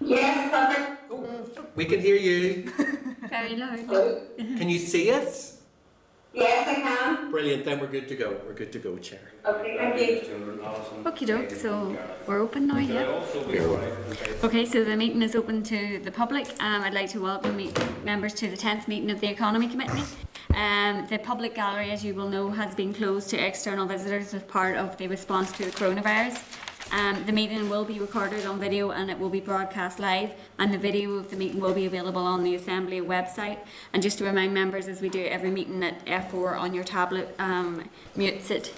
Yes, perfect. We can hear you. Very loud. Can you see us? Yes, I can. Brilliant, then we're good to go. We're good to go, Chair. Okay, thank you. Okie doke, so we're open now, yeah? Okay, so the meeting is open to the public. Um, I'd like to welcome meet- members to the 10th meeting of the Economy Committee. Um, the public gallery, as you will know, has been closed to external visitors as part of the response to the coronavirus. Um, the meeting will be recorded on video and it will be broadcast live and the video of the meeting will be available on the Assembly website. And just to remind members, as we do every meeting, that F4 on your tablet um, mutes it.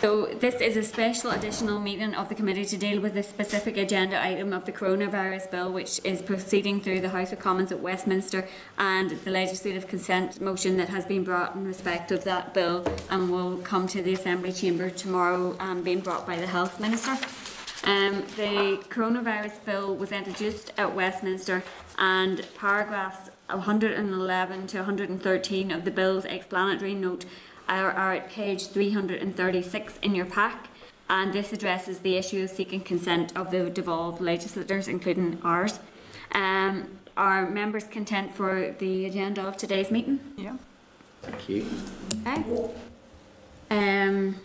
So this is a special additional meeting of the committee to deal with a specific agenda item of the coronavirus bill which is proceeding through the House of Commons at Westminster and the legislative consent motion that has been brought in respect of that bill and will come to the Assembly chamber tomorrow um, being brought by the Health Minister. Um, the coronavirus bill was introduced at Westminster and paragraphs 111 to 113 of the bill's explanatory note are, are at page 336 in your pack and this addresses the issue of seeking consent of the devolved legislators including ours. Um, are members content for the agenda of today's meeting? Yeah. Thank you. Okay. Um,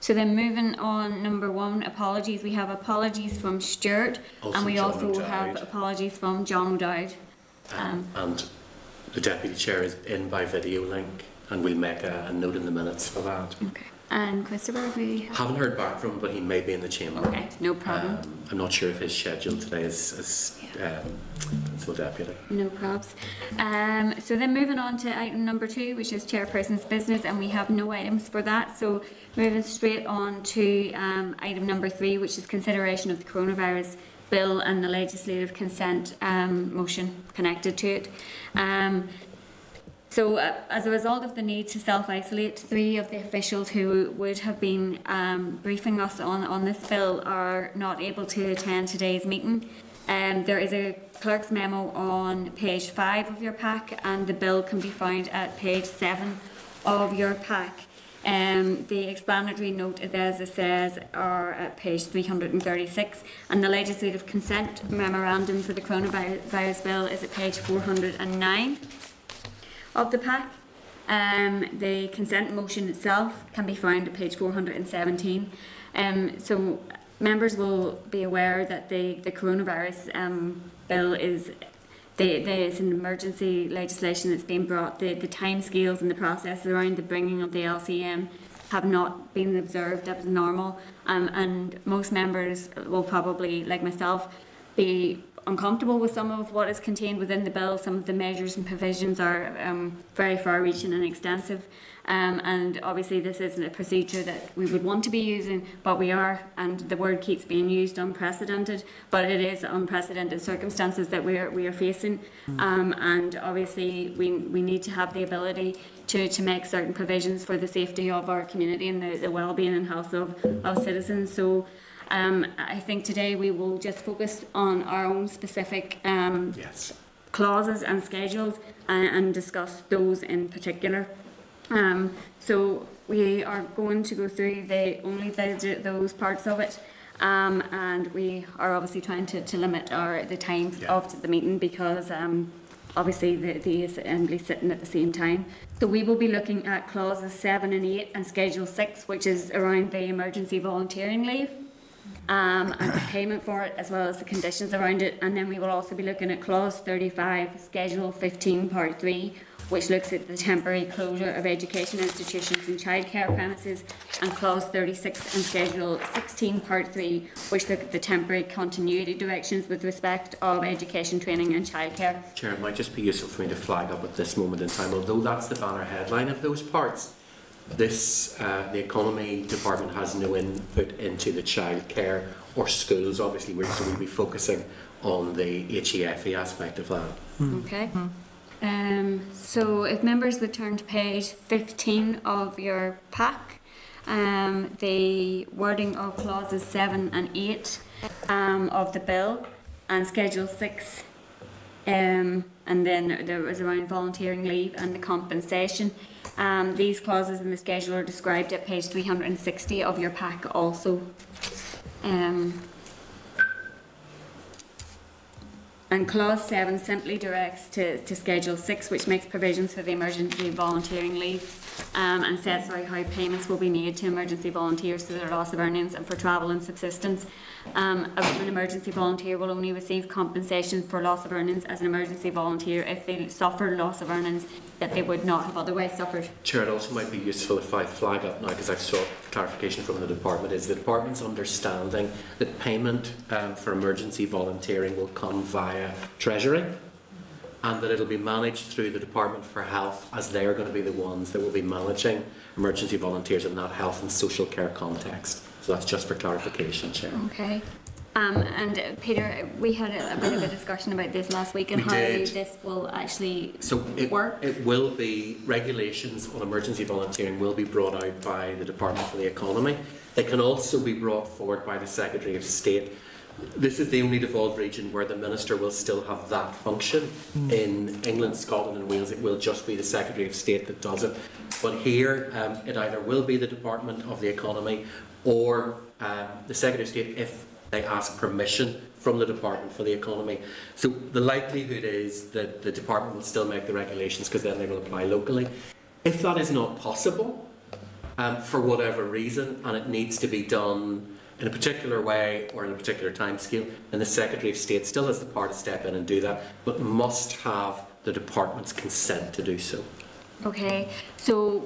so then moving on, number one, apologies. We have apologies from Stewart, Also and we John also O'Dowd. have apologies from John O'Dowd. Um, And the Deputy Chair is in by video link and we'll make a, a note in the minutes for that. okay. And Christopher, we Haven't heard back from him, but he may be in the chamber. okay, no problem. Um, I'm not sure if his schedule today is, is um, so deputy. No probs. Um, so then moving on to item number two, which is chairperson's business, and we have no items for that. So moving straight on to um, item number three, which is consideration of the coronavirus bill and the legislative consent um, motion connected to it. Um, so, uh, as a result of the need to self-isolate, three of the officials who would have been um, briefing us on, on this bill are not able to attend today's meeting. Um, there is a clerk's memo on page five of your pack, and the bill can be found at page seven of your pack. Um, the explanatory note, as it says, are at page 336, and the legislative consent memorandum for the coronavirus bill is at page 409 of the pack. Um, the consent motion itself can be found at page 417. Um, so members will be aware that the, the coronavirus um, bill is the, the, is an emergency legislation that's been brought. The, the time scales and the process around the bringing of the LCM have not been observed as normal, um, and most members will probably, like myself, be uncomfortable with some of what is contained within the bill. Some of the measures and provisions are um, very far-reaching and extensive, um, and obviously this isn't a procedure that we would want to be using, but we are, and the word keeps being used, unprecedented. But it is unprecedented circumstances that we are we are facing, um, and obviously we we need to have the ability to, to make certain provisions for the safety of our community and the, the well-being and health of, of citizens. So. Um, I think today we will just focus on our own specific um, Yes. clauses and schedules and, and discuss those in particular. Um, so we are going to go through the only the, those parts of it. Um, and we are obviously trying to, to limit our the time Yeah. of the meeting because um, obviously the, the assembly sitting at the same time. So we will be looking at clauses seven and eight and schedule six, which is around the emergency volunteering leave um, and the payment for it, as well as the conditions around it. And then we will also be looking at clause 35, schedule 15, part 3, which looks at the temporary closure of education institutions and childcare premises, and clause 36 and schedule 16, part 3, which look at the temporary continuity directions with respect of education, training, and childcare. Chair, it might just be useful for me to flag up at this moment in time, although that's the banner headline of those parts. This, uh, the economy department has no input into the childcare or schools, obviously, we're, so we'll be focusing on the HEFE aspect of that. Okay. Um, so if members would turn to page 15 of your pack, um, the wording of clauses 7 and 8 um, of the bill and schedule 6 um, and then there was around volunteering leave and the compensation. Um, these clauses in the schedule are described at page 360 of your pack also. Um, And clause seven simply directs to, to schedule six, which makes provisions for the emergency volunteering leave, um, and sets out how payments will be made to emergency volunteers for their loss of earnings and for travel and subsistence. Um, an emergency volunteer will only receive compensation for loss of earnings as an emergency volunteer if they suffer loss of earnings that they would not have otherwise suffered. Chair, it also might be useful if I flag up now, because I've sought clarification from the department, is the department's understanding that payment um, for emergency volunteering will come via Treasury and that it'll be managed through the Department for Health as they're going to be the ones that will be managing emergency volunteers in that health and social care context. So that's just for clarification, Chair. Okay. Um, and uh, Peter, we had a, a bit of a discussion about this last week and We how did. this will actually So it, work. it will be, regulations on emergency volunteering will be brought out by the Department for the Economy. They can also be brought forward by the Secretary of State. This is the only devolved region where the Minister will still have that function. In England, Scotland and Wales, it will just be the Secretary of State that does it. But here, um, it either will be the Department of the Economy or um, the Secretary of State if they ask permission from the Department for the Economy. So the likelihood is that the Department will still make the regulations because then they will apply locally. If that is not possible, um, for whatever reason, and it needs to be done in a particular way or in a particular time scale, then the Secretary of State still has the power to step in and do that, but must have the Department's consent to do so. Okay, so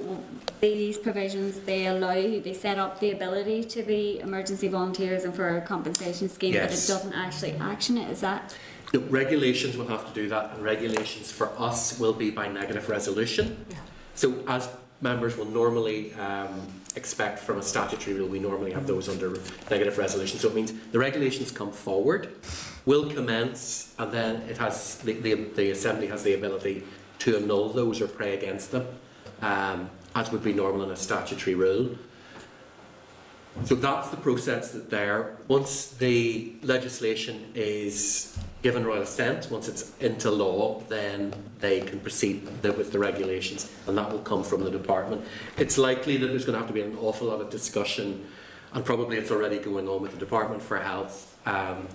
these provisions, they allow, they set up the ability to be emergency volunteers and for a compensation scheme, but it doesn't actually action it, is that? The regulations will have to do that, and regulations for us will be by negative resolution. So, as members will normally um, expect from a statutory rule, we normally have those under negative resolution. So it means the regulations come forward, will commence, and then it has the, the, the assembly has the ability to annul those or pray against them, um, as would be normal in a statutory rule. So that's the process that there. Once the legislation is given royal assent, once it's into law, then they can proceed the, with the regulations, and that will come from the department. It's likely that there's going to have to be an awful lot of discussion, and probably it's already going on with the Department for Health, um,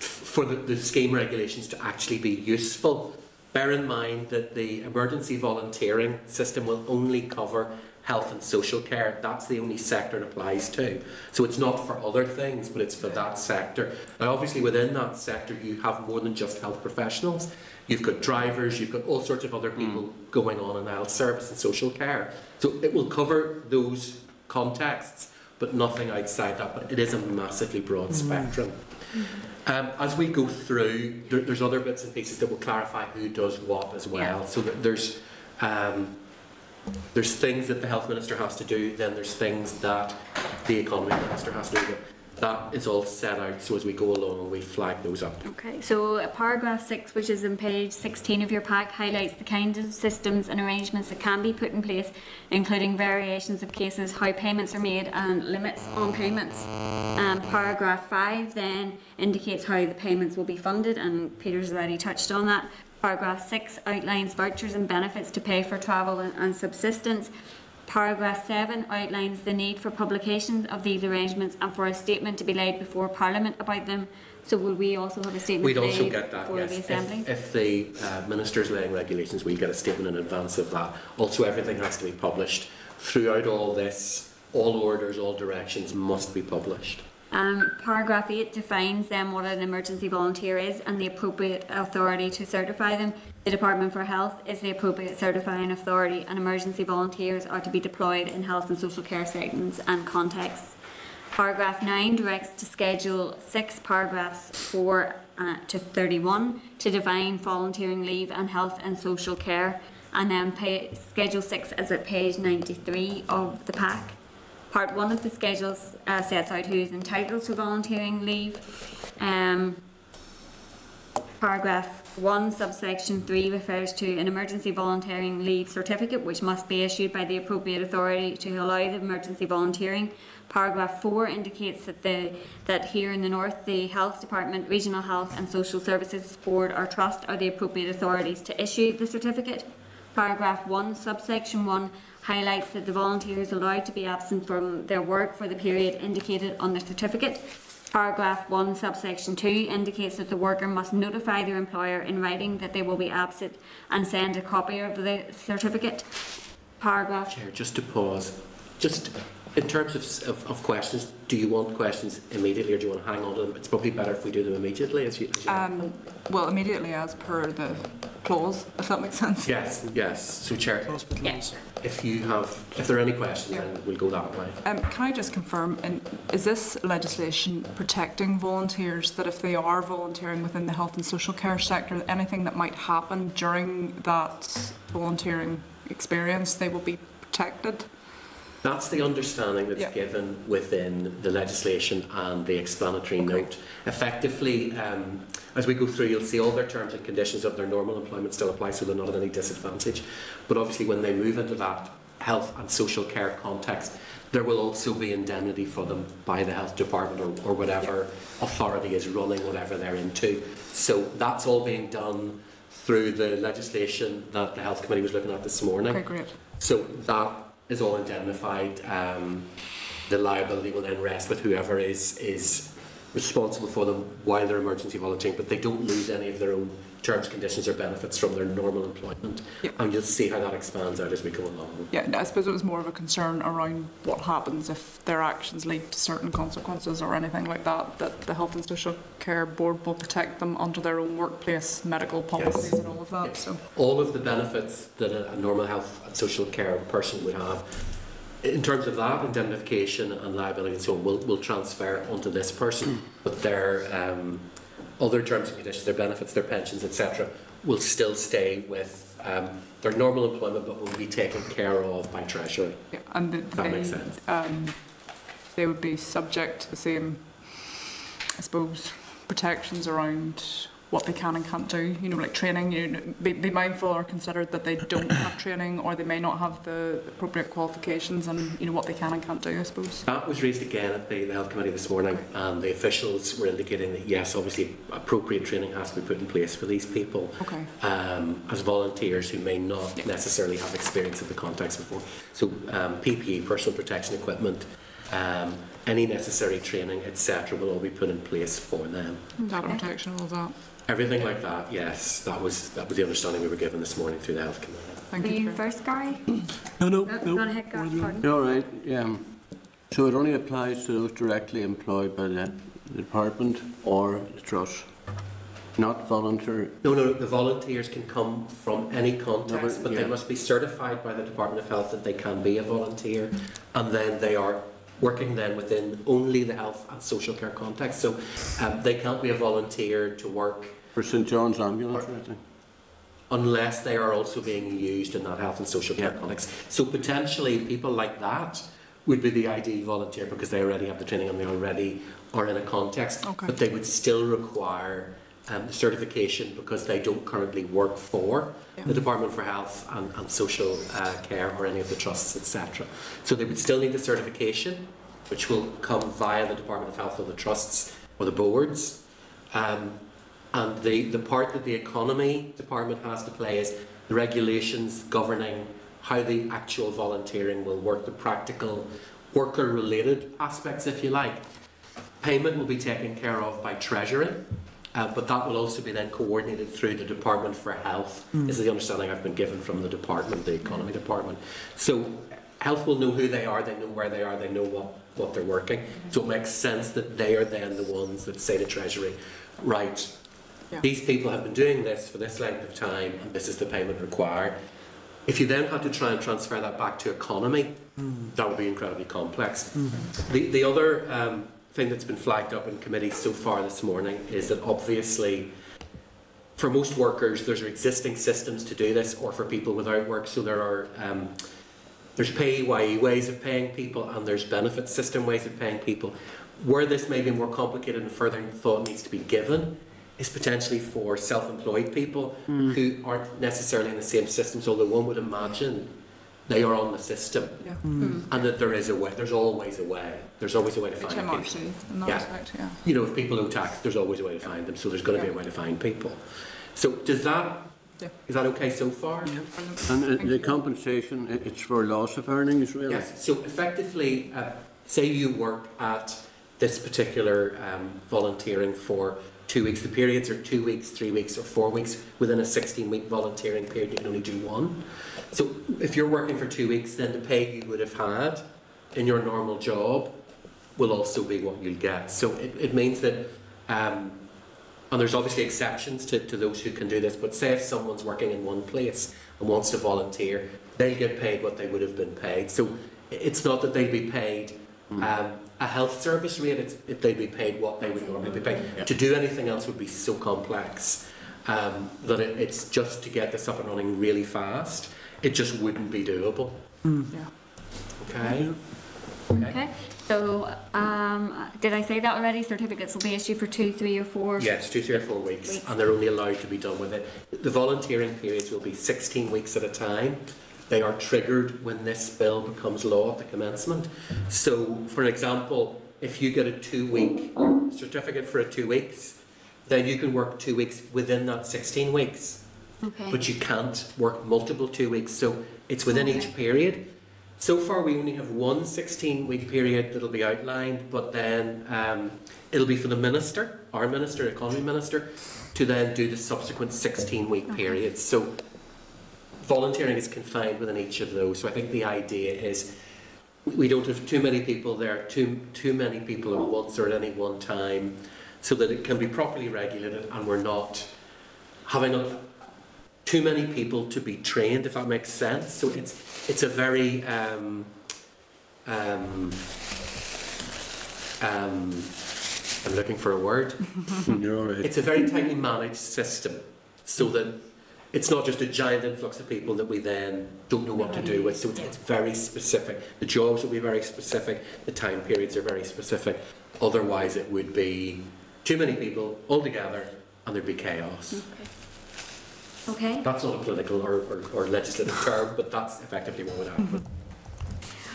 for the, the scheme regulations to actually be useful. Bear in mind that the emergency volunteering system will only cover health and social care. That's the only sector it applies to. So it's not for other things, but it's for that sector. Now, obviously, within that sector, you have more than just health professionals. You've got drivers, you've got all sorts of other people going on in health service and social care. So it will cover those contexts, but nothing outside that. But it is a massively broad spectrum. Um, as we go through, there, there's other bits and pieces that will clarify who does what as well. Yeah. So that there's um, there's things that the health minister has to do, then there's things that the economy minister has to do. That is all set out. So as we go along, we flag those up. Okay, so paragraph six, which is in page sixteen of your pack, highlights the kinds of systems and arrangements that can be put in place, including variations of cases, how payments are made, and limits on payments. Um, paragraph five then indicates how the payments will be funded, and Peter's already touched on that. Paragraph six outlines vouchers and benefits to pay for travel and, and subsistence. Paragraph 7 outlines the need for publication of these arrangements and for a statement to be laid before Parliament about them. So will we also have a statement We'd also get that, yes. the If, if the uh, minister's laying regulations, we'll get a statement in advance of that. Also, everything has to be published. Throughout all this, all orders, all directions must be published. Um, paragraph 8 defines then what an emergency volunteer is and the appropriate authority to certify them. The Department for Health is the appropriate certifying authority and emergency volunteers are to be deployed in health and social care settings and contexts. Paragraph 9 directs to Schedule 6, paragraphs 4 uh, to 31 to define volunteering leave and health and social care. And then pay, Schedule 6 is at page 93 of the pack. Part 1 of the schedules uh, sets out who is entitled to volunteering leave. Um, Paragraph 1, subsection 3 refers to an emergency volunteering leave certificate which must be issued by the appropriate authority to allow the emergency volunteering. Paragraph 4 indicates that, the, that here in the North, the Health Department, Regional Health and Social Services Board or Trust are the appropriate authorities to issue the certificate. Paragraph 1, subsection 1 highlights that the volunteer is allowed to be absent from their work for the period indicated on the certificate. Paragraph 1, subsection 2 indicates that the worker must notify their employer in writing that they will be absent and send a copy of the certificate. Paragraph Chair, just to pause, just in terms of, of, of questions, do you want questions immediately or do you want to hang on to them? It's probably better if we do them immediately, as you. As you Um, well, immediately as per the clause, if that makes sense. yes, yes. So, Chair, Yeah. If you have, if there are any questions, then we'll go that way. Um, can I just confirm, and is this legislation protecting volunteers that if they are volunteering within the health and social care sector, anything that might happen during that volunteering experience, they will be protected? That's the understanding that's Yeah. given within the legislation and the explanatory Okay. note. Effectively, um, as we go through, you'll see all their terms and conditions of their normal employment still apply, so they're not at any disadvantage. But obviously, when they move into that health and social care context, there will also be indemnity for them by the health department or, or whatever authority is running whatever they're into. So that's all being done through the legislation that the health committee was looking at this morning. Okay, great. So that is all indemnified. Um, the liability will then rest with whoever is is responsible for them while they're emergency volunteering, but they don't lose any of their own terms, conditions, or benefits from their normal employment. And you'll see how that expands out as we go along. Yeah, I suppose it was more of a concern around what happens if their actions lead to certain consequences or anything like that, that the Health and Social Care Board will protect them under their own workplace medical policies and all of that, Yes. so. All of the benefits that a normal health and social care person would have, in terms of that indemnification and liability and so on, will, will transfer onto this person, but their um, other terms and conditions, their benefits, their pensions, etc., will still stay with um, their normal employment, but will be taken care of by Treasury. Yeah, and the- That they, makes sense. um, they would be subject to the same, I suppose, protections around what they can and can't do, you know, like training, you know, be, be mindful or consider that they don't have training or they may not have the appropriate qualifications and, you know, what they can and can't do, I suppose. That was raised again at the, the health committee this morning, and the officials were indicating that yes, obviously appropriate training has to be put in place for these people. Okay. um, as volunteers who may not Yeah. necessarily have experience of the context before. So um, PPE, personal protection equipment, um, any necessary training, etc., will all be put in place for them. Data protection, all of that. Everything like that, yes, that was that was the understanding we were given this morning through the health committee. Thank Were you. you Chair. first, Gary? No, no, Go no. on ahead, Gary. Pardon. You're all right, yeah. So it only applies to those directly employed by the the department or the trust, not voluntary. No, no, the volunteers can come from any context, but- but they must be certified by the Department of Health that they can be a volunteer, and then they are working then within only the health and social care context. So um, they can't be a volunteer to work For St John's Ambulance or anything? unless they are also being used in that health and social care Yeah. context. So potentially people like that would be the ideal volunteer because they already have the training and they already are in a context. Okay. But they would still require um, certification because they don't currently work for Yeah. the Department for Health and, and Social uh, Care or any of the trusts, etc. So they would still need the certification, which will come via the Department of Health or the trusts or the boards. Um, and the, the part that the economy department has to play is the regulations governing how the actual volunteering will work, the practical worker related aspects, if you like. Payment will be taken care of by Treasury, uh, but that will also be then coordinated through the Department for Health, This is the understanding I've been given from the department, the economy department. So health will know who they are, they know where they are, they know what, what they're working. So it makes sense that they are then the ones that say to Treasury, right, Yeah. these people have been doing this for this length of time and this is the payment required. If you then had to try and transfer that back to economy, that would be incredibly complex. The, the other um, thing that's been flagged up in committee so far this morning is that obviously for most workers there's existing systems to do this or for people without work so there are um, there's PAYE ways of paying people and there's benefit system ways of paying people. Where this may be more complicated and further thought needs to be given is potentially for self-employed people who aren't necessarily in the same systems, although one would imagine they are on the system Yeah. and that there is a way, there's always a way, there's always a way to find people. In that Yeah. respect, yeah. You know, if people owe tax, there's always a way to find them, so there's going to be a way to find people. So does that, Yeah. is that okay so far? Brilliant. And uh, the you. compensation, it's for loss of earnings, really? Yes, so effectively, uh, say you work at this particular um, volunteering for two weeks. The periods are two weeks, three weeks, or four weeks. Within a 16-week volunteering period, you can only do one. So if you're working for two weeks, then the pay you would have had in your normal job will also be what you'll get. So it, it means that, um, and there's obviously exceptions to, to those who can do this, but say if someone's working in one place and wants to volunteer, they'll get paid what they would have been paid. So it's not that they'll be paid um, a health service rate, it's, if they'd be paid what they would normally be paid. Yeah. To do anything else would be so complex um, that it, it's just to get this up and running really fast, it just wouldn't be doable. Yeah. Okay? Okay, so, um, did I say that already? Certificates will be issued for two, three, or four? Yes, two, three, or four weeks, Weeks. and they're only allowed to be done with it. The volunteering periods will be 16 weeks at a time. They are triggered when this bill becomes law at the commencement. So, for example, if you get a two-week certificate for a two weeks, then you can work two weeks within that 16 weeks. Okay, but you can't work multiple two weeks. So it's within each period. So far, we only have one 16 week period that'll be outlined, but then um, it'll be for the minister, our minister, economy minister, to then do the subsequent 16 week Okay. periods. So volunteering is confined within each of those. So I think the idea is we don't have too many people there, too, too many people at once or at any one time, so that it can be properly regulated and we're not having a, too many people to be trained, if that makes sense. So it's it's a very um, um, um, I'm looking for a word. You're all right. It's a very tightly managed system, so that it's not just a giant influx of people that we then don't know what to do with. So it's, it's very specific. The jobs will be very specific. The time periods are very specific. Otherwise, it would be too many people all together, and there'd be chaos. okay. okay. That's not a political or, or, or legislative term, but that's effectively what would happen.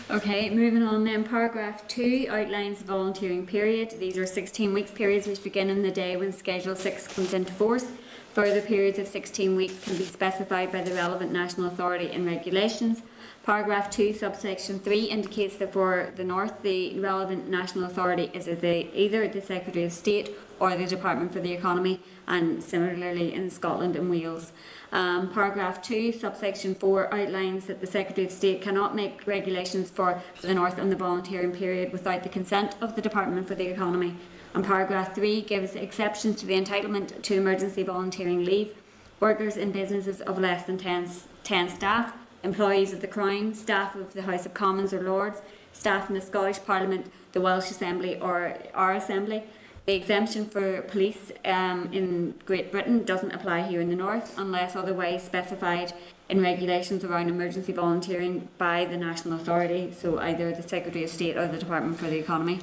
Okay, moving on then, paragraph two outlines the volunteering period. These are sixteen weeks periods which begin on the day when Schedule Six comes into force. Further periods of sixteen weeks can be specified by the relevant national authority in regulations. Paragraph two, subsection three indicates that for the North, the relevant national authority is either the Secretary of State or the Department for the Economy, and similarly in Scotland and Wales. Um, paragraph 2, subsection 4 outlines that the Secretary of State cannot make regulations for the North and the volunteering period without the consent of the Department for the Economy. And paragraph 3 gives exceptions to the entitlement to emergency volunteering leave. Workers in businesses of less than 10, s- 10 staff, employees of the Crown, staff of the House of Commons or Lords, staff in the Scottish Parliament, the Welsh Assembly or our Assembly, the exemption for police um, in Great Britain doesn't apply here in the North unless otherwise specified in regulations around emergency volunteering by the national authority, so either the Secretary of State or the Department for the Economy.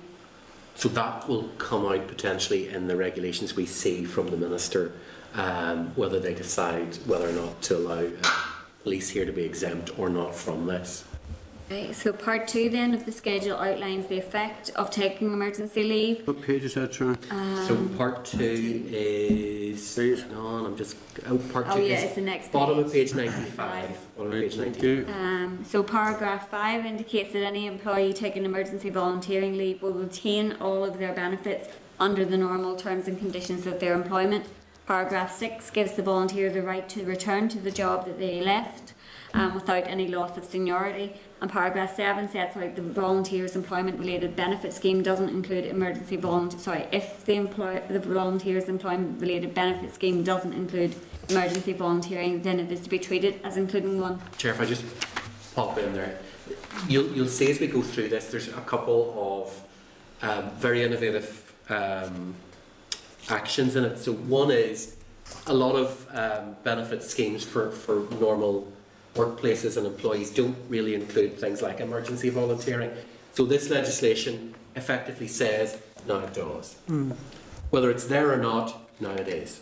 So that will come out potentially in the regulations we see from the minister, um, whether they decide whether or not to allow uh, police here to be exempt or not from this. Okay, so part two then of the schedule outlines the effect of taking emergency leave. What page is that, Sharon? So Um, part two is. Please. Hang on, I'm just. Oh, part Oh two yeah, is it's the next bottom page. of page 95. Bottom of page thank 95. Um, so paragraph five indicates that any employee taking emergency volunteering leave will retain all of their benefits under the normal terms and conditions of their employment. Paragraph six gives the volunteer the right to return to the job that they left um, without any loss of seniority. And paragraph seven sets out the volunteer's employment-related benefit scheme doesn't include emergency volunteer. Sorry, if the employ the volunteer's employment-related benefit scheme doesn't include emergency volunteering, then it is to be treated as including one. Chair, if I just pop in there, you'll, you'll see as we go through this, there's a couple of um, very innovative um, actions in it. So one is a lot of um, benefit schemes for, for normal workplaces and employees don't really include things like emergency volunteering. So this legislation effectively says, now it does. Whether it's there or not, now it is.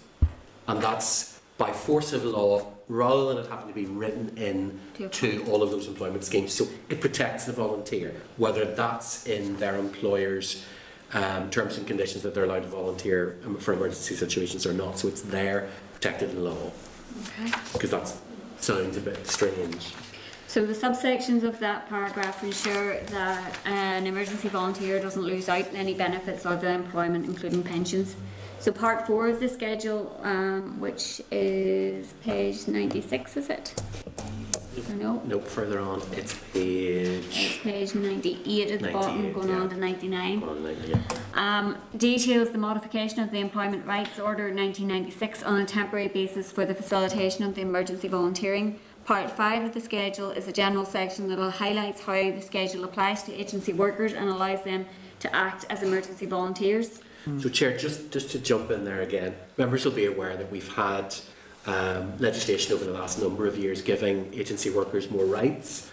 And that's by force of law, rather than it having to be written in To all of those employment schemes. So it protects the volunteer, whether that's in their employer's um, terms and conditions that they're allowed to volunteer um, for emergency situations or not. So it's there, protected in law, Okay. because that sounds a bit strange. So the subsections of that paragraph ensure that an emergency volunteer doesn't lose out on any benefits of the employment, including pensions. So part four of the schedule, um, which is page ninety-six, is it? Or no, Nope, further on, it's it's page. page ninety-eight at the bottom, 98, going on to ninety-nine. oh, no, yeah. Um, details the modification of the Employment Rights Order 1996 on a temporary basis for the facilitation of the emergency volunteering. Part 5 of the schedule is a general section that highlights how the schedule applies to agency workers and allows them to act as emergency volunteers. So Chair, just, just to jump in there again, members will be aware that we've had um, legislation over the last number of years giving agency workers more rights,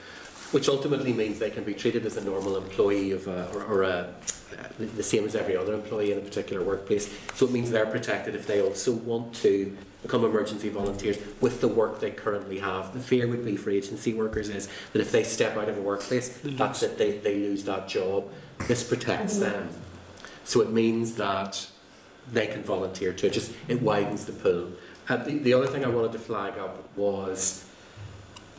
which ultimately means they can be treated as a normal employee of a, or, or a, uh, the same as every other employee in a particular workplace. So it means they're protected if they also want to become emergency volunteers with the work they currently have. The fear would be for agency workers is that if they step out of a workplace, that's it, they, they lose that job. This protects them. So it means that they can volunteer too. It just it widens the pool. Uh, the, the other thing I wanted to flag up was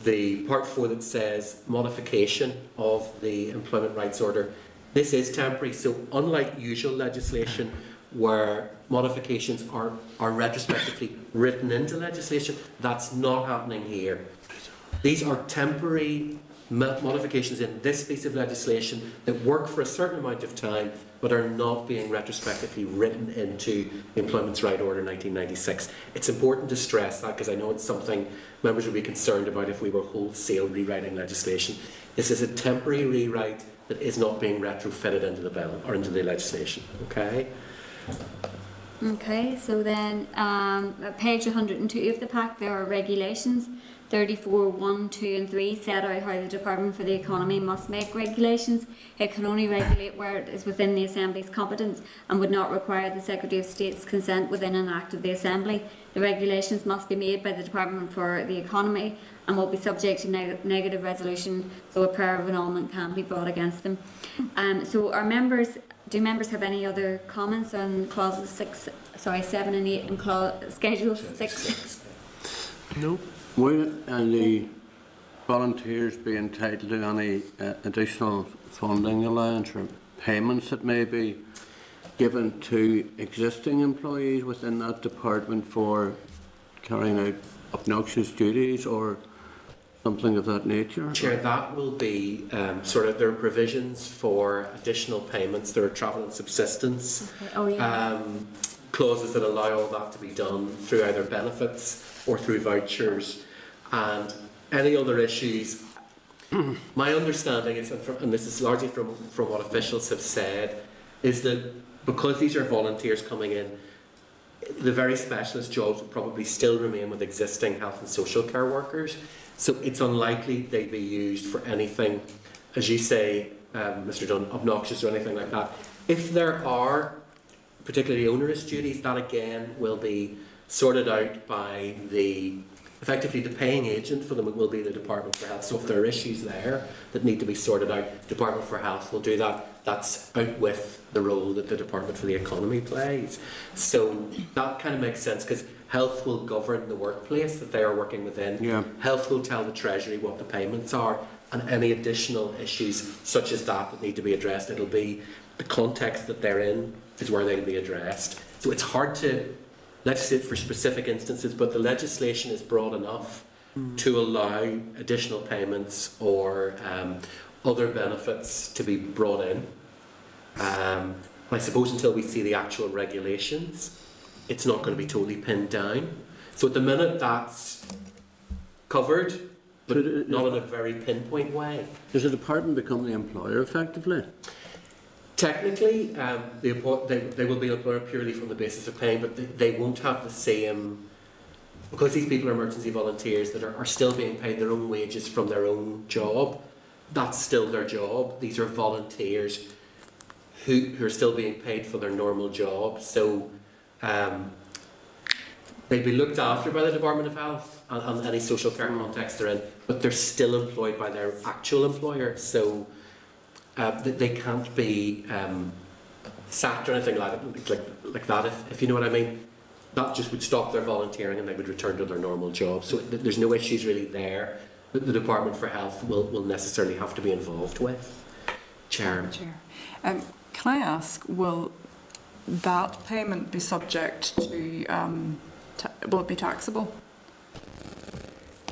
the part four that says modification of the employment rights order. This is temporary, so unlike usual legislation where modifications are, are retrospectively written into legislation, that's not happening here. These are temporary modifications in this piece of legislation that work for a certain amount of time but are not being retrospectively written into the Employment's Right Order 1996. It's important to stress that because I know it's something members would be concerned about if we were wholesale rewriting legislation. This is a temporary rewrite that is not being retrofitted into the bill or into the legislation. Okay? Okay, so then um, page 102 of the pack, there are regulations. 34, 1, 2, and 3 set out how the Department for the Economy must make regulations. It can only regulate where it is within the Assembly's competence and would not require the Secretary of State's consent within an act of the Assembly. The regulations must be made by the Department for the Economy and will be subject to neg- negative resolution, so a prayer of annulment can be brought against them. Um, so our members, do members have any other comments on clauses 6, sorry, 7 and 8 and clause, schedule 6? Will and the volunteers be entitled to any uh, additional funding allowance or payments that may be given to existing employees within that department for carrying out obnoxious duties or something of that nature? Chair, that will be um, sort of, there are provisions for additional payments, there are travel and subsistence Oh, yeah. um, clauses that allow all that to be done through either benefits or through vouchers and any other issues. My understanding is, and, from, and this is largely from, from what officials have said, is that because these are volunteers coming in, the very specialist jobs will probably still remain with existing health and social care workers. So it's unlikely they'd be used for anything, as you say, um, Mr. Dunne, obnoxious or anything like that. If there are particularly onerous duties, that again will be sorted out by the effectively the paying agent for them will be the Department for Health. So if there are issues there that need to be sorted out, Department for Health will do that. That's out with the role that the Department for the Economy plays. So that kind of makes sense because health will govern the workplace that they are working within. Yeah. Health will tell the Treasury what the payments are and any additional issues such as that that need to be addressed. It'll be the context that they're in is where they'll be addressed. So it's hard to legislate for specific instances, but the legislation is broad enough to allow additional payments or um, other benefits to be brought in. Um, I suppose until we see the actual regulations, it's not going to be totally pinned down. So at the minute that's covered, but it- not in a very pinpoint way. Does the department become the employer effectively? Technically, um, the, they, they will be employer purely from the basis of paying, but they, they won't have the same, because these people are emergency volunteers that are, are still being paid their own wages from their own job, that's still their job. These are volunteers who, who are still being paid for their normal job. So um, they'll be looked after by the Department of Health and, and any social care context they're in, but they're still employed by their actual employer. So uh, they, they can't be um, sacked or anything like, like, like that, if, if you know what I mean. That just would stop their volunteering and they would return to their normal job. So th- there's no issues really there. that the Department for Health will, will necessarily have to be involved with. Chair. Chair. Um, can I ask, will that payment be subject to, um, will it be taxable?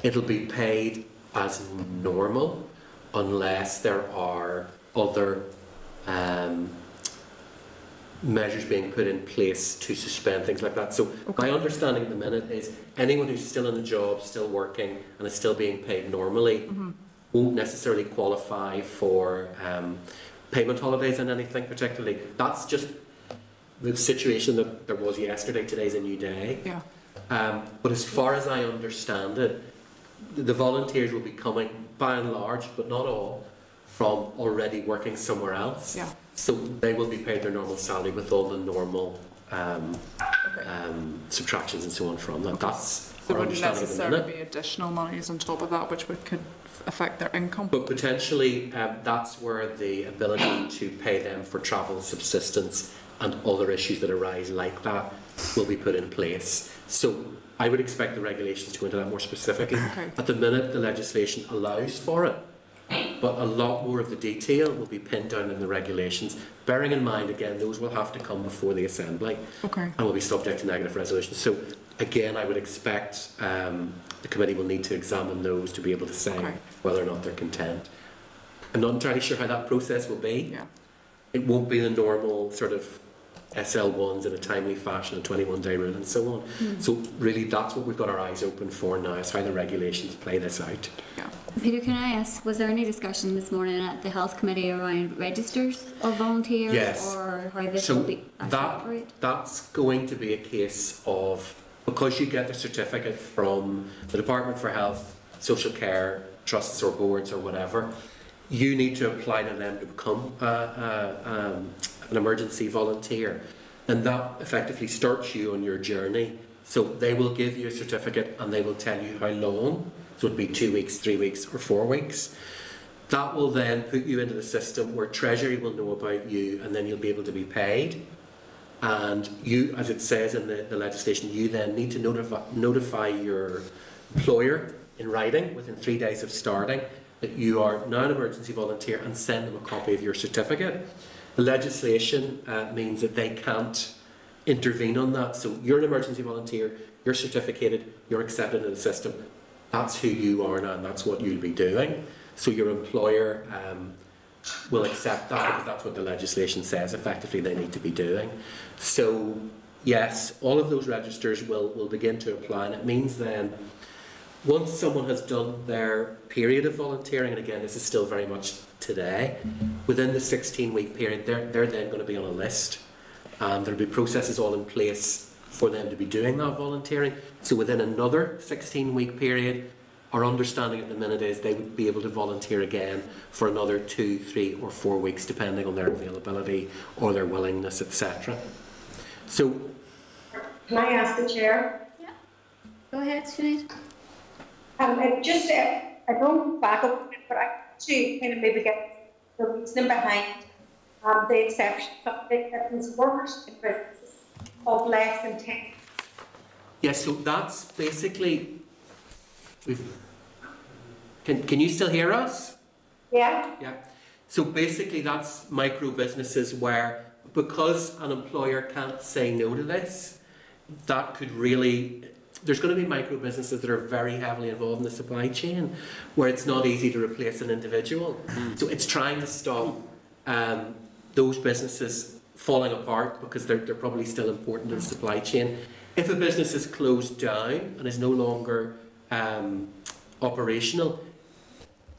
It'll be paid as normal unless there are other um, measures being put in place to suspend things like that. So my understanding at the minute is anyone who's still in a job, still working, and is still being paid normally won't necessarily qualify for um, payment holidays and anything particularly. That's just the situation that there was yesterday. Today's a new day. Yeah. Um, but as far as I understand it, the- the volunteers will be coming by and large, but not all, from already working somewhere else. Yeah. So they will be paid their normal salary with all the normal um, Okay. um, subtractions and so on from that. That's There our wouldn't understanding at the necessarily be additional monies on top of that which would, could affect their income. But potentially, um, that's where the ability to pay them for travel, subsistence, and other issues that arise like that will be put in place. So I would expect the regulations to go into that more specifically. Okay. At the minute, the legislation allows for it, but a lot more of the detail will be pinned down in the regulations. Bearing in mind, again, those will have to come before the Assembly Okay. and will be subject to negative resolution. So again, I would expect um, the committee will need to examine those to be able to say Okay. whether or not they're content. I'm not entirely sure how that process will be. Yeah. It won't be the normal sort of SL1s in a timely fashion, a 21 day rule and so on. So really that's what we've got our eyes open for now, is how the regulations play this out. Yeah. Peter, can I ask, was there any discussion this morning at the health committee around registers of volunteers? Yes. Or how this So will be that- operate? That's going to be a case of, because you get the certificate from the Department for Health, Social Care, trusts or boards or whatever, you need to apply to them to become uh, uh, um, an emergency volunteer. And that effectively starts you on your journey. So they will give you a certificate and they will tell you how long. So it'd be two weeks, three weeks, or four weeks. That will then put you into the system where Treasury will know about you and then you'll be able to be paid. And you, as it says in the, the legislation, you then need to notify, notify your employer in writing within three days of starting that you are now an emergency volunteer and send them a copy of your certificate. Legislation uh, means that they can't intervene on that. So you're an emergency volunteer, you're certificated, you're accepted in the system. That's who you are now and that's what you'll be doing. So your employer um, will accept that because that's what the legislation says effectively they need to be doing. So yes, all of those registers will, will begin to apply and it means then once someone has done their period of volunteering, and again this is still very much today, within the 16 week period they're, they're then going to be on a list and there'll be processes all in place for them to be doing that volunteering. So within another 16 week period, our understanding at the minute is they would be able to volunteer again for another two, three, or four weeks, depending on their availability or their willingness, etc. So, Can I ask the chair? Yeah. Go ahead, Sinead. Um, I just, uh, I don't back up, a bit, but I to kind of maybe get the reasoning behind um, the exception of the workers in businesses of less than ten. yeah, so that's basically. We've, can, can you still hear us? Yeah? Yeah. So basically, that's micro businesses where, because an employer can't say no to this, that could really. There's going to be micro businesses that are very heavily involved in the supply chain, where it's not easy to replace an individual. So it's trying to stop um, those businesses falling apart because they're, they're probably still important in the supply chain. If a business is closed down and is no longer um, operational,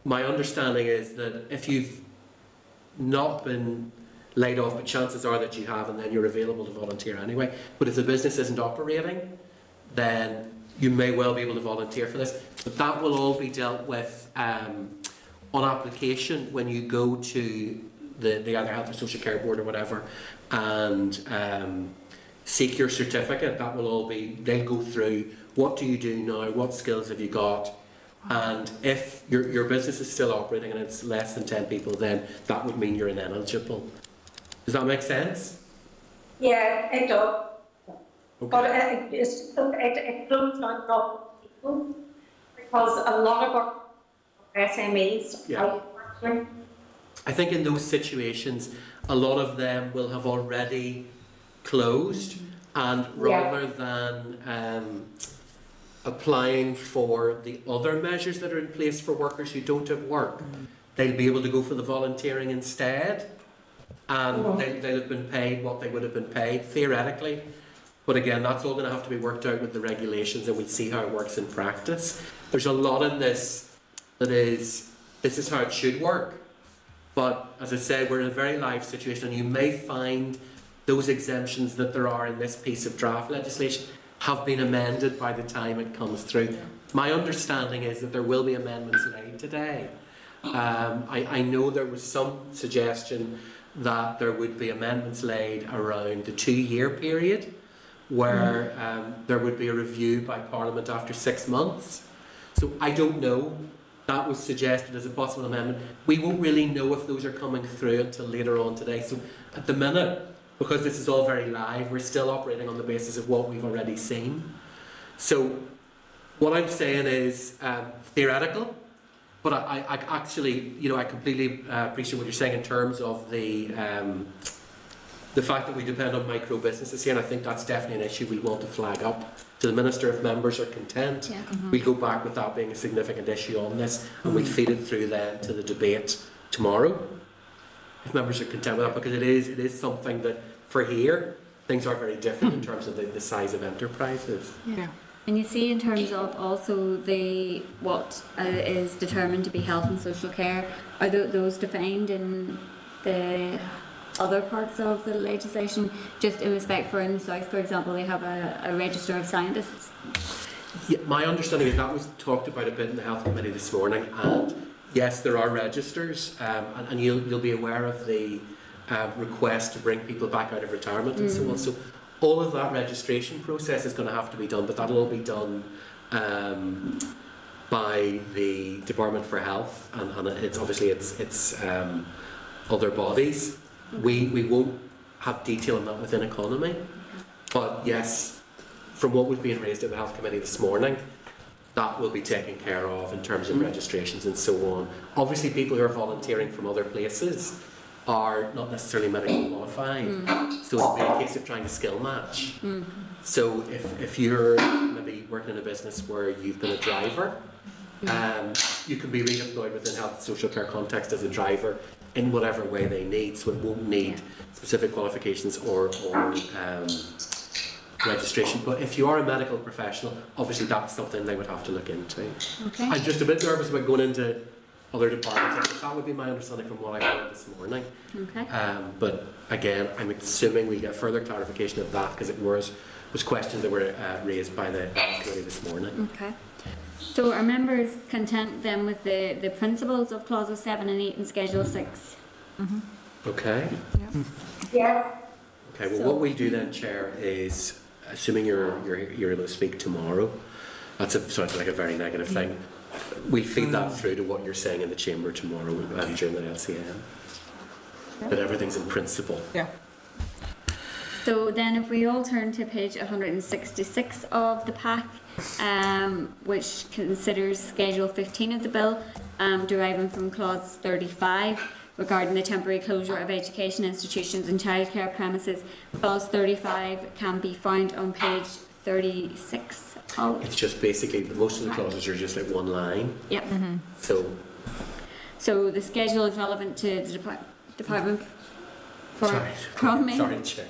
my understanding is that if you've not been laid off, but chances are that you have, and then you're available to volunteer anyway. But if the business isn't operating, then you may well be able to volunteer for this. But that will all be dealt with um, on application when you go to the, the either health or social care board or whatever, and um, seek your certificate. That will all be. They'll go through what do you do now, what skills have you got, and if your, your business is still operating and it's less than 10 people, then that would mean you're ineligible. Does that make sense? Yeah, it does. But it, it's, it, it closed down people because a lot of our SMEs. Yeah. I think in those situations, a lot of them will have already closed, and rather than um, applying for the other measures that are in place for workers who don't have work, they'll be able to go for the volunteering instead, and Mhm. they'll, they'll have been paid what they would have been paid theoretically. But again, that's all going to have to be worked out with the regulations, and we'll see how it works in practice. There's a lot in this that is this is how it should work. But as I said, we're in a very live situation, and you may find those exemptions that there are in this piece of draft legislation have been amended by the time it comes through. My understanding is that there will be amendments made today. Um, I, I know there was some suggestion that there would be amendments laid around the two-year period, where um, there would be a review by Parliament after six months. So I don't know. That was suggested as a possible amendment. We won't really know if those are coming through until later on today. So at the minute, because this is all very live, we're still operating on the basis of what we've already seen. So what I'm saying is um, theoretical, but I, I, I actually, you know, I completely uh, appreciate what you're saying in terms of the um, the fact that we depend on micro businesses here, and I think that's definitely an issue we want to flag up to the minister if members are content. Yeah. We go back with that being a significant issue on this, and we feed it through then to the debate tomorrow. If members are content with that, because it is it is something that for here things are very different in terms of the, the size of enterprises. Yeah. And you see, in terms of also the what uh, is determined to be health and social care, are tho- those defined in the other parts of the legislation? Just in respect for in the south, for example, they have a, a register of scientists. Yeah, my understanding is that was talked about a bit in the health committee this morning, and yes, there are registers, um, and, and you'll you'll be aware of the uh, request to bring people back out of retirement and so on. So all of that registration process is going to have to be done, but that'll all be done um, by the Department for Health, and, and it's obviously it's it's um, other bodies. We we won't have detail on that within economy, but yes, from what was being raised at the health committee this morning, that will be taken care of in terms of mm. registrations and so on. Obviously, people who are volunteering from other places are not necessarily medically qualified, mm. so it'll be a case of trying to skill match. Mm. So if, if you're maybe working in a business where you've been a driver, um, you can be redeployed within health and social care context as a driver in whatever way they need. So it won't need specific qualifications or, or um, registration. But if you are a medical professional, obviously that's something they would have to look into. Okay. I'm just a bit nervous about going into other departments. That would be my understanding from what I heard this morning. Okay. Um, but again, I'm assuming we get further clarification of that because it was was questions that were uh, raised by the committee this morning. Okay. So are members content then with the, the principles of clauses seven and eight in Schedule six? Okay. Yeah, Okay. Well, So- what we do then, Chair, is assuming you're you're you're able to speak tomorrow. That's a sounds like a very negative thing. We feed that through to what you're saying in the chamber tomorrow um, during the LCM. That everything's in principle. Yeah. So then if we all turn to page 166 of the pack, um, which considers Schedule 15 of the bill, um, deriving from clause 35 regarding the temporary closure of education institutions and childcare premises. Clause 35 can be found on page 36 of, It's just basically most of the clauses are just like one line. yep. So So the schedule is relevant to the Depart- Department for sorry, sorry, Chair.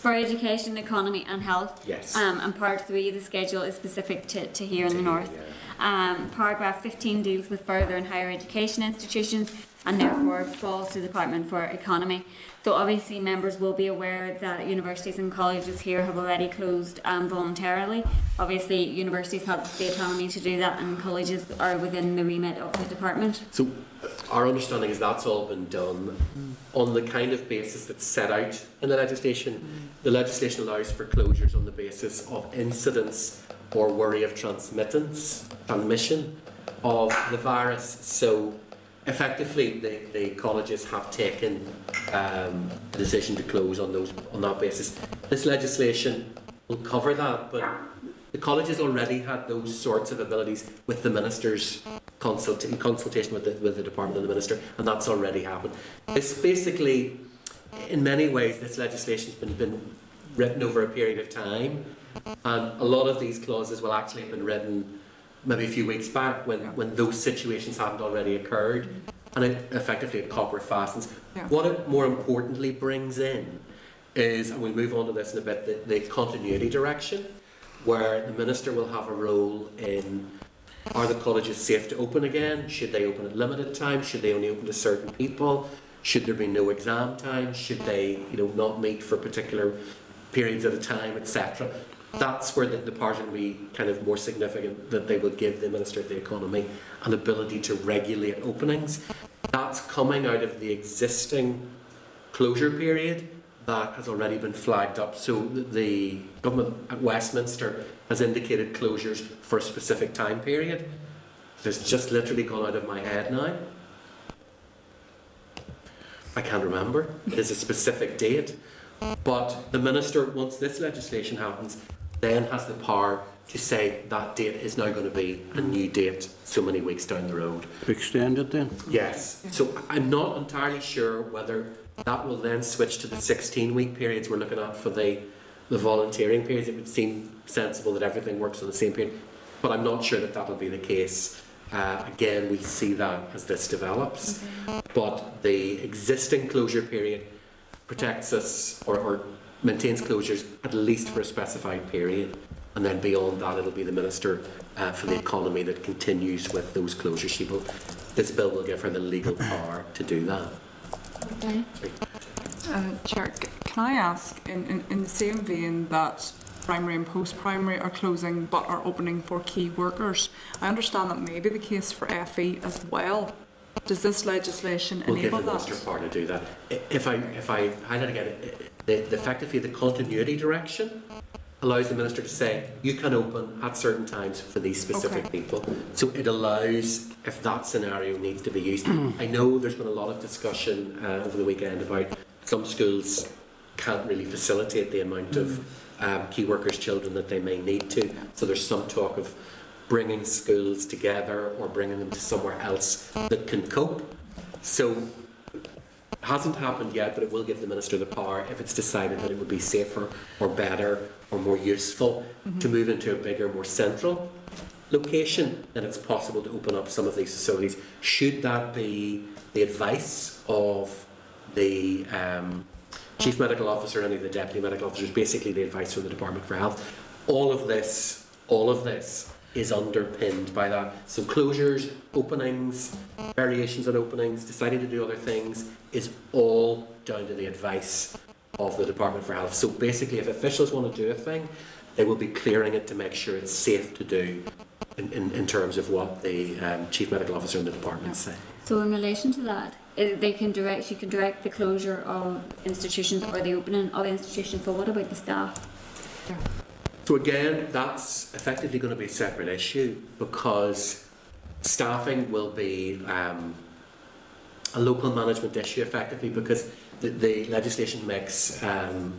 For education, economy and health. Yes. Um, and part three, the schedule is specific to, to here in the north. Yeah. Um, paragraph 15 deals with further and higher education institutions and therefore falls to the Department for Economy. So obviously members will be aware that universities and colleges here have already closed um, voluntarily. Obviously universities have the autonomy to do that and colleges are within the remit of the department. So our understanding is that's all been done on the kind of basis that's set out in the legislation. The legislation allows for closures on the basis of incidence or worry of transmittance, transmission of the virus. So effectively, the, the colleges have taken um, a decision to close on those on that basis. This legislation will cover that, but the colleges already had those sorts of abilities with the minister's consult in consultation with the, with the department and the minister, and that's already happened. It's basically, in many ways, this legislation's been, been written over a period of time, and a lot of these clauses will actually have been written maybe a few weeks back when, when those situations hadn't already occurred, and it effectively it copper fastens. Yeah. What it more importantly brings in is, and we'll move on to this in a bit, the, the continuity direction, where the minister will have a role in are the colleges safe to open again? Should they open at limited time? Should they only open to certain people? Should there be no exam time? Should they, you know, not meet for particular periods at a time, etc.? That's where the, the part will be kind of more significant that they will give the Minister of the Economy an ability to regulate openings. That's coming out of the existing closure period that has already been flagged up. So the, the government at Westminster has indicated closures for a specific time period. It's just literally gone out of my head now. I can't remember. Is a specific date. But the minister, once this legislation happens, then has the power to say that date is now going to be a new date so many weeks down the road. Extended then? Yes. So I'm not entirely sure whether that will then switch to the 16 week periods we're looking at for the, the volunteering periods. It would seem sensible that everything works on the same period, but I'm not sure that that'll be the case. Uh, again, we see that as this develops. But the existing closure period protects us or, or maintains closures at least for a specified period. And then beyond that, it'll be the Minister uh, for the Economy that continues with those closures. She will, this bill will give her the legal power to do that. Okay. Um, Chair, can I ask, in, in, in the same vein that primary and post-primary are closing but are opening for key workers, I understand that may be the case for FE as well. Does this legislation We'll give enable the that? Minister power to do that. If I, if I highlight again, i- i- the, the effectively the continuity direction allows the Minister to say, you can open at certain times for these specific Okay. people. So it allows, if that scenario needs to be used. I know there's been a lot of discussion uh, over the weekend about some schools can't really facilitate the amount of um, key workers' children that they may need to. So there's some talk of bringing schools together or bringing them to somewhere else that can cope. So hasn't happened yet, but it will give the minister the power if it's decided that it would be safer or better or more useful to move into a bigger, more central location. Then it's possible to open up some of these facilities. Should that be the advice of the um, chief medical officer any of the deputy medical officers, basically the advice from the Department for Health. All of this, all of this is underpinned by that. So closures, openings, variations on openings, deciding to do other things is all down to the advice of the Department for Health. So basically, if officials want to do a thing, they will be clearing it to make sure it's safe to do in, in, in terms of what the um, chief medical officer in the department say. So in relation to that, eh, they can direct, she can direct the closure of institutions or the opening of institutions, but what about the staff? So again, that's effectively going to be a separate issue because staffing will be um, a local management issue effectively because the, the legislation makes um,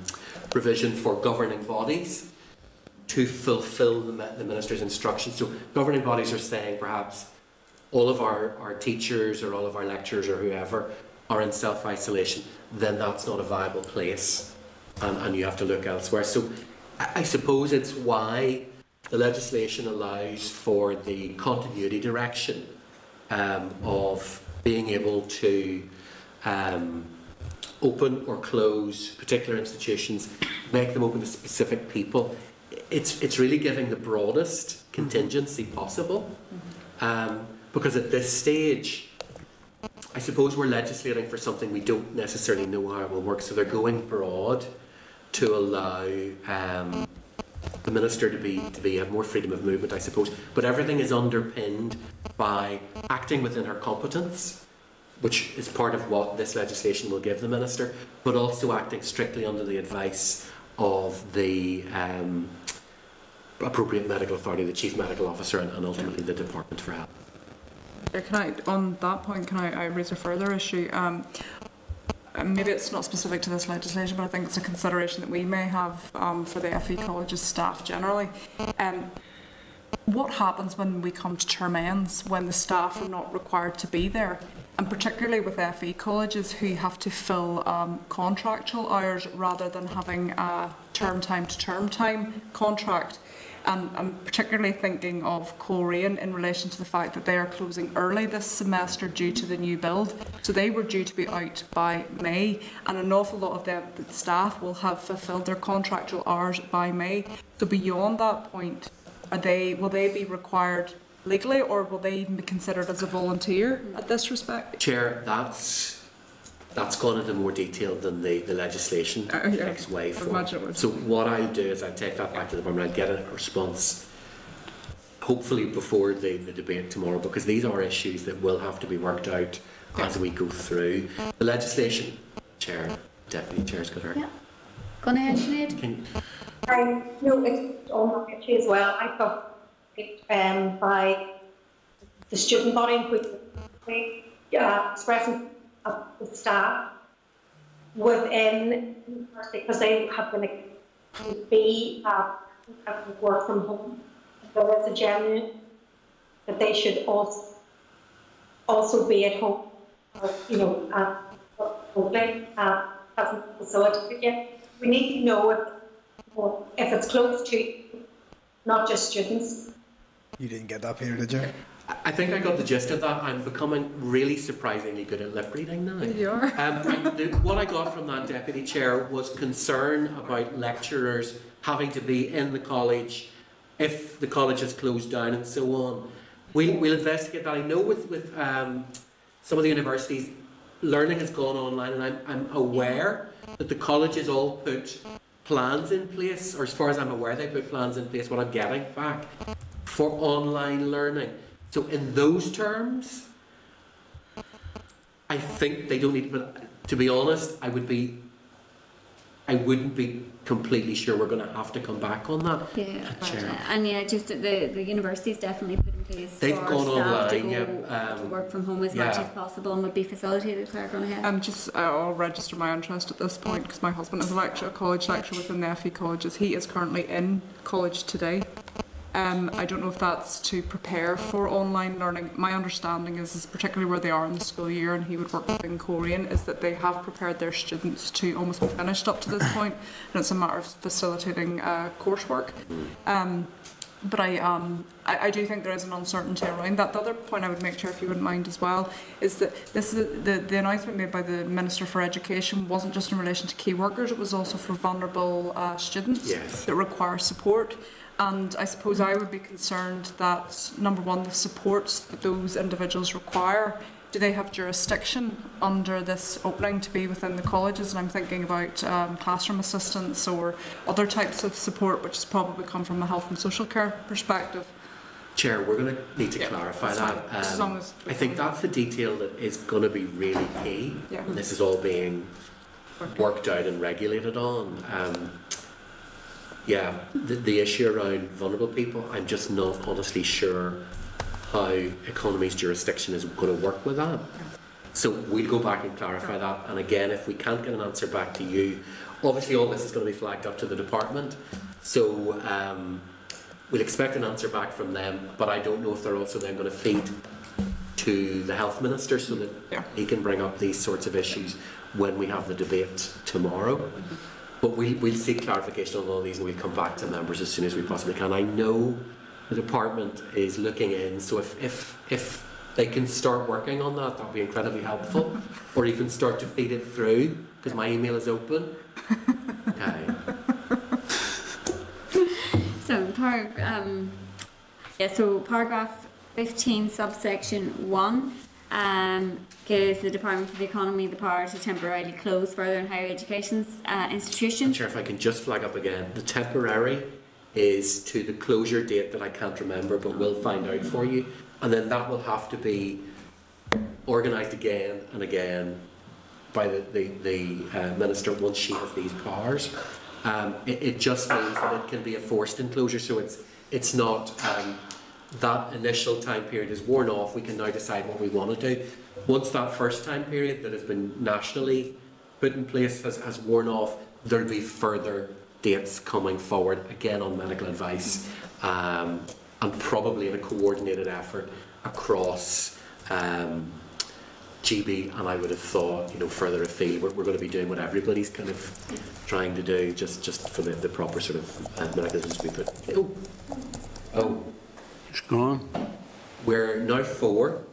provision for governing bodies to fulfil the, the minister's instructions. So governing bodies are saying perhaps all of our, our teachers or all of our lecturers or whoever are in self-isolation, then that's not a viable place and, and you have to look elsewhere. So I, suppose it's why the legislation allows for the continuity direction um, of being able to um, open or close particular institutions, make them open to specific people. It's, it's really giving the broadest contingency possible. Um, because at this stage, I suppose we're legislating for something we don't necessarily know how it will work. So they're going broad to allow um, the minister to be to be have more freedom of movement, I suppose. But everything is underpinned by acting within her competence, which is part of what this legislation will give the minister, but also acting strictly under the advice of the um, appropriate medical authority, the chief medical officer, and, and ultimately the Department for Health. Can I, on that point, can I, I raise a further issue? Um, and maybe it's not specific to this legislation, but I think it's a consideration that we may have um, for the FE colleges staff generally. Um, what happens when we come to term ends when the staff are not required to be there? And particularly with FE colleges who have to fill um, contractual hours rather than having a term time to term time contract. And I'm particularly thinking of Coleraine in relation to the fact that they are closing early this semester due to the new build. So they were due to be out by May, and an awful lot of them, the staff will have fulfilled their contractual hours by May. So beyond that point, are they will they be required legally, or will they even be considered as a volunteer at this respect? Chair, that's that's gone into more detail than the, the legislation Uh, yeah, makes way I for. imagine it would. So what I'll do is I'll take that back to the department, I'll get a response hopefully before the, the debate tomorrow because these are issues that will have to be worked out as we go through. The legislation, Chair, Deputy Chair's got her. Yeah. Go on ahead, Sinead. Can, I know it's on my issue as well. I thought it, um, by the student body, which uh, expressing of the staff within, university because they have been, to be, uh, work from home. There is a genuine, that they should also, also be at home, or, you know, uh, hopefully, uh, yet. We need to know if if it's close to not just students. You didn't get that, Peter, did you? I- I think I got the gist of that. I'm becoming really surprisingly good at lip reading now. You are. Um, the, what I got from that deputy chair was concern about lecturers having to be in the college if the college is closed down and so on. We'll, we'll investigate that. I know with, with um, some of the universities, learning has gone online, and I'm, I'm aware that the colleges all put plans in place, or as far as I'm aware, they put plans in place, what I'm getting back, for online learning. So, in those terms, I think they don't need. But to be honest, I would be. I wouldn't be completely sure we're going to have to come back on that. Yeah, Chair. and yeah, just the the universities definitely put in place They've for gone staff to online, go yeah, to um, work from home as much as possible and would be facilitated. Claire, go on ahead. Um, just uh, I'll register my interest at this point because my husband is a lecturer, a college lecturer within the FE colleges. He is currently in college today. Um, I don't know if that's to prepare for online learning. My understanding is, is particularly where they are in the school year, and he would work within Coleraine, is that they have prepared their students to almost be finished up to this point, and it's a matter of facilitating uh, coursework. Um, but I, um, I, I do think there is an uncertainty around that. The other point I would make, Chair, if you wouldn't mind as well, is that this is the, the announcement made by the Minister for Education wasn't just in relation to key workers, it was also for vulnerable uh, students Yes. that require support. And I suppose I would be concerned that, number one, the supports that those individuals require, do they have jurisdiction under this opening to be within the colleges? And I'm thinking about um, classroom assistants or other types of support, which has probably come from a health and social care perspective. Chair, we're going to need to Yeah, clarify that. As Um, long as- I think that's the detail that is going to be really key. Yeah. This is all being worked out and regulated on. Um, yeah, the, the issue around vulnerable people, I'm just not honestly sure how economy's jurisdiction is going to work with that. So we'll go back and clarify that. And again, if we can't get an answer back to you, obviously all this is going to be flagged up to the department. So um, we'll expect an answer back from them, but I don't know if they're also then going to feed to the health minister so that Yeah. he can bring up these sorts of issues when we have the debate tomorrow. But we'll, we'll seek clarification on all these and we'll come back to members as soon as we possibly can. I know the department is looking in, so if, if, if they can start working on that, that would be incredibly helpful. Or even start to feed it through, because my email is open. Okay. So, par- um, yeah, so paragraph 15, subsection 1, um, gives the Department for the Economy the power to temporarily close further and higher education uh, institutions. Sure, if I can just flag up again, the temporary is to the closure date that I can't remember, but we'll find out for you. And then that will have to be organised again and again by the, the, the uh, minister once she has these powers. Um, it, it just means that it can be a forced enclosure, so it's, it's not um, that initial time period is worn off, we can now decide what we want to do. Once that first time period that has been nationally put in place has, has worn off, there'll be further dates coming forward, again on medical advice, um, and probably in a coordinated effort across um, GB, and I would have thought, you know, further afield, we're, we're going to be doing what everybody's kind of trying to do, just, just for the, the proper sort of uh, mechanisms to be put. Oh, oh, It's gone. we're now four,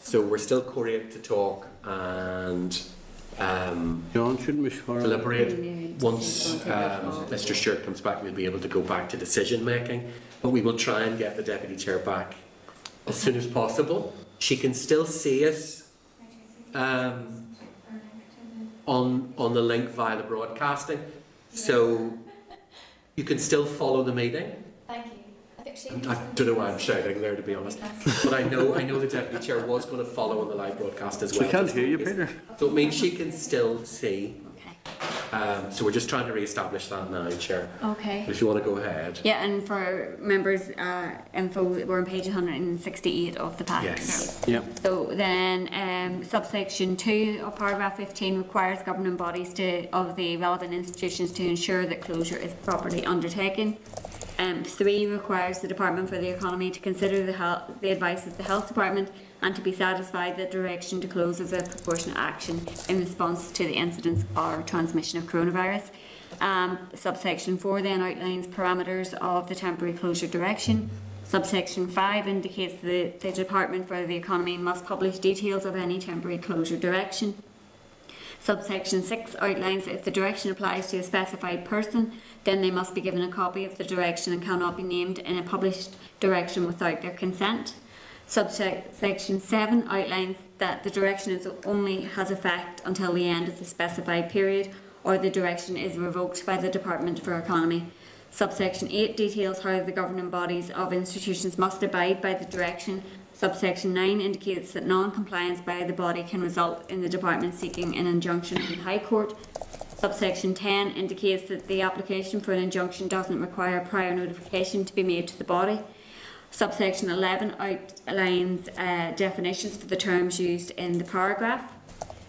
so we're still quorate to talk and um, John shouldn't be sure. deliberate. Once um, Mr. Stewart comes back, we'll be able to go back to decision making. But we will try and get the deputy chair back as soon as possible. She can still see us um, on on the link via the broadcasting, so you can still follow the meeting. Thank you. I. I don't know why I'm shouting there, to be honest. But I know I know the deputy chair was going to follow on the live broadcast as well. We can't hear you. Peter. So it means she can still see. Okay. Um, so we're just trying to re-establish that now, Chair. Okay. If you want to go ahead. Yeah, and for members' uh, info, we're on page 168 of the pack. Yes. Yep. So then, um, subsection two of paragraph 15 requires governing bodies to, of the relevant institutions to ensure that closure is properly undertaken. Um, three requires the Department for the Economy to consider the health, the advice of the Health Department and to be satisfied that direction to close is a proportionate action in response to the incidence or transmission of coronavirus. Um, subsection four then outlines parameters of the temporary closure direction. Subsection 5 indicates that the Department for the Economy must publish details of any temporary closure direction. Subsection 6 outlines that if the direction applies to a specified person, then they must be given a copy of the direction and cannot be named in a published direction without their consent. Subsection 7 outlines that the direction is only has effect until the end of the specified period or the direction is revoked by the Department for Economy. Subsection 8 details how the governing bodies of institutions must abide by the direction. Subsection 9 indicates that non-compliance by the body can result in the department seeking an injunction from the High Court. Subsection 10 indicates that the application for an injunction doesn't require prior notification to be made to the body. Subsection 11 outlines uh, definitions for the terms used in the paragraph.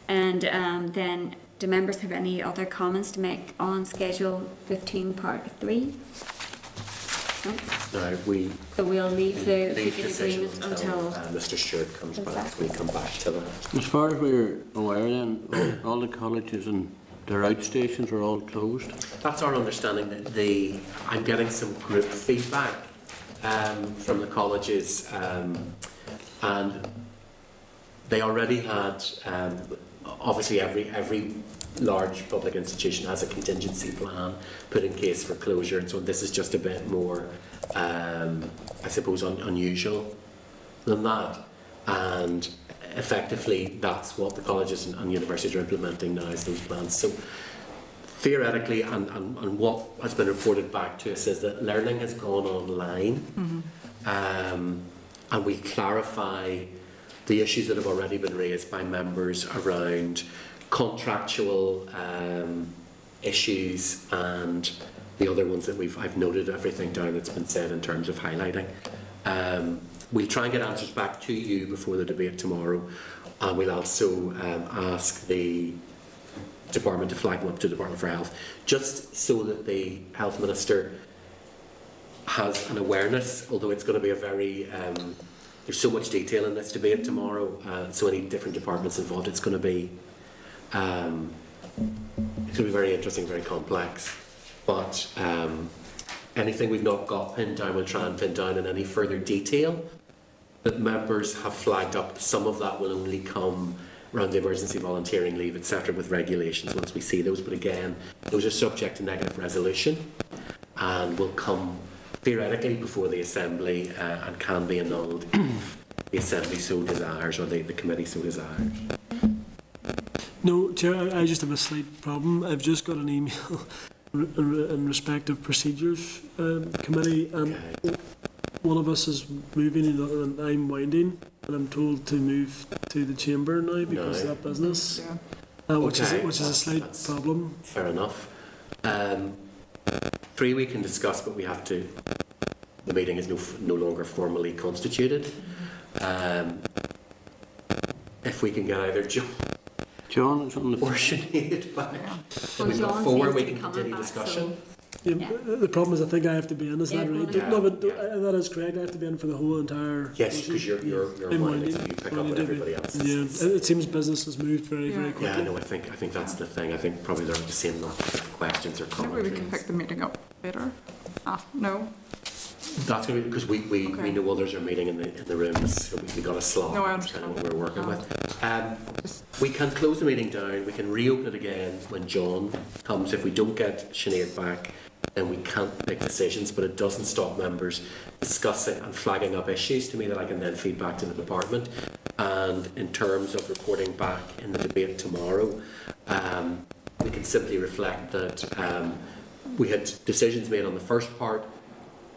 And um, then, do members have any other comments to make on Schedule 15, Part 3? No? Now, we So we'll leave the leave secret decision agreement until until. uh, Mr. Stewart comes back. We come back to that. As far as we're aware then, all all the colleges and their outstations are all closed. That's our understanding that the, I'm getting some group feedback um, from the colleges um, and they already had, um, obviously every, every large public institution has a contingency plan put in case for closure and so this is just a bit more, um, I suppose, un- unusual than that. And effectively, that's what the colleges and, and universities are implementing now is those plans. So theoretically, and, and, and what has been reported back to us is that learning has gone online, um, and we clarify the issues that have already been raised by members around contractual um, issues and the other ones that we've I've noted everything down that's been said in terms of highlighting. Um, we'll try and get answers back to you before the debate tomorrow, and we'll also um, ask the department to flag them up to the Department for Health, just so that the health minister has an awareness. Although it's going to be a very um, there's so much detail in this debate tomorrow, uh, so many different departments involved. It's going to be um, it's going to be very interesting, very complex. But um, anything we've not got pinned down, we'll try and pin down in any further detail. But members have flagged up. Some of that will only come around the emergency volunteering leave, etc., with regulations once we see those. But again, those are subject to negative resolution and will come theoretically before the Assembly uh, and can be annulled if the Assembly so desires or the, the committee so desires. No, Chair, I- I just have a slight problem. I've just got an email in in respect of procedures um, committee, and Okay. one of us is moving and the other- and I'm winding, and I'm told to move to the chamber now because of that business, Yeah. uh, which is, which is a slight that's- problem. Fair enough. Um, three we can discuss, but we have to. The meeting is no, no longer formally constituted. Um, if we can get either jo- John is on the. or Sinead back. Well, We've got John four, seems we to be can coming continue back, discussion. Yeah, Yeah. The problem is I think I have to be in, is that right? well, No, but yeah. uh, that is correct, I have to be in for the whole entire. Yes, because you're, you're, you're In one, so you pick up Winding with Derby. everybody else. Yeah, it it seems business has moved very, very quickly. Yeah, no, I think, I think that's the thing. I think probably there are the same number of questions or comments. Maybe we can pick the meeting up later. Ah, no, That's going to be, because we, we, we know others are meeting in the, in the rooms, so we, we got a slot. No, I That's kind of understand. what we're working No. with. Um, we can close the meeting down, we can reopen it again when John comes. If we don't get Sinead back, then we can't make decisions, but it doesn't stop members discussing and flagging up issues to me that I can then feed back to the department. And in terms of reporting back in the debate tomorrow, um, we can simply reflect that um, we had decisions made on the first part,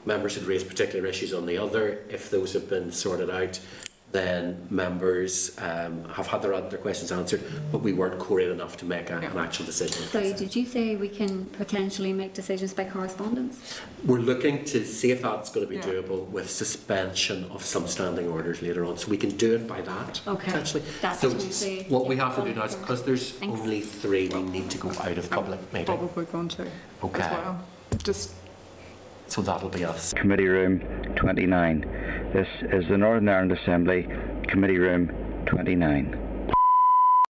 members had raised particular issues on the other. If those have been sorted out, then members um, have had their, their questions answered, but we weren't quorate enough to make a, an actual decision. So did you say we can potentially make decisions by correspondence? We're looking to see if that's going to be Yeah. doable with suspension of some standing orders later on. So we can do it by that, Okay. potentially. That's so Tuesday. what we have to do now is, because there's Thanks. only three, we need to go out of public meeting. probably going to Okay. as well. Just So that'll be us. Committee Room 29. This is the Northern Ireland Assembly, Committee Room 29.